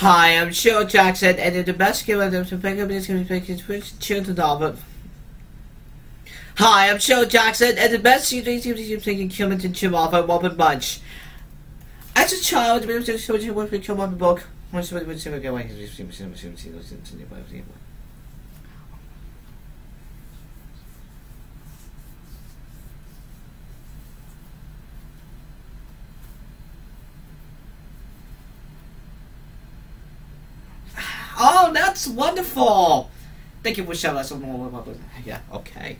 Hi, I'm Cheryl Jackson, and the best game of the Topeka Ministry Children Novel. Hi, I'm Cheryl Jackson, and the best series of taking Kilman and Jim off at Robin Bunch. As a child, was just so much to kill my book. Going Oh, that's wonderful! Thank you for showing us. Yeah, okay.